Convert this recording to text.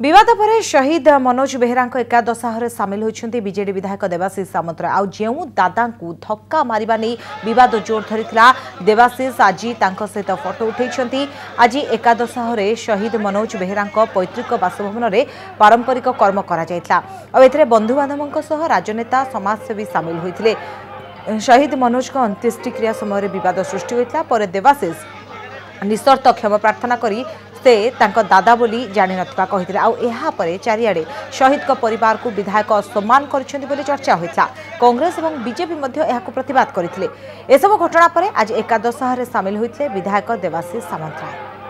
ବିବାଦ ପରେ ଶହୀଦ ମନୋଜ ବେହେରାଙ୍କ ଏକାଦଶାହରେ ସାମିଲ ହୋଇଛନ୍ତି ବିଜେଡି ବିଧାୟକ ଦେବାଶିଷ ସାମନ୍ତରାୟ। ଆଉ ଯେଉଁ ଦାଦାଙ୍କୁ ଧକ୍କା ମାରିବା ନେଇ ବିବାଦ ଜୋର ଧରିଥିଲା ଦେବାଶିଷ ଆଜି ତାଙ୍କ ସହିତ ଫଟୋ ଉଠାଇଛନ୍ତି। ଆଜି ଏକାଦଶାହରେ ଶହୀଦ ମନୋଜ ବେହେରାଙ୍କ ପୈତୃକ ବାସଭବନରେ ପାରମ୍ପରିକ କର୍ମ କରାଯାଇଥିଲା। ଆଉ ଏଥିରେ ବନ୍ଧୁବାନ୍ଧବଙ୍କ ସହ ରାଜନେତା ସମାଜସେବୀ ସାମିଲ ହୋଇଥିଲେ। ଶହୀଦ ମନୋଜଙ୍କ ଅନ୍ତ୍ୟେଷ୍ଟିକ୍ରିୟା ସମୟରେ ବିବାଦ ସୃଷ୍ଟି ହୋଇଥିଲା ପରେ ଦେବାଶିଷ ନିଃସର୍ତ୍ତ କ୍ଷମା ପ୍ରାର୍ଥନା କରି ସେ ତାଙ୍କ ଦାଦା ବୋଲି ଜାଣିନଥିବା କହିଥିଲେ। ଆଉ ଏହାପରେ ଚାରିଆଡ଼େ ଶହୀଦଙ୍କ ପରିବାରକୁ ବିଧାୟକ ସମ୍ମାନ କରିଛନ୍ତି ବୋଲି ଚର୍ଚ୍ଚା ହୋଇଥିଲା। କଂଗ୍ରେସ ଏବଂ ବିଜେପି ମଧ୍ୟ ଏହାକୁ ପ୍ରତିବାଦ କରିଥିଲେ। ଏସବୁ ଘଟଣା ପରେ ଆଜି ଏକାଦଶାହରେ ସାମିଲ ହୋଇଥିଲେ ବିଧାୟକ ଦେବାଶିଷ ସାମନ୍ତରାୟ।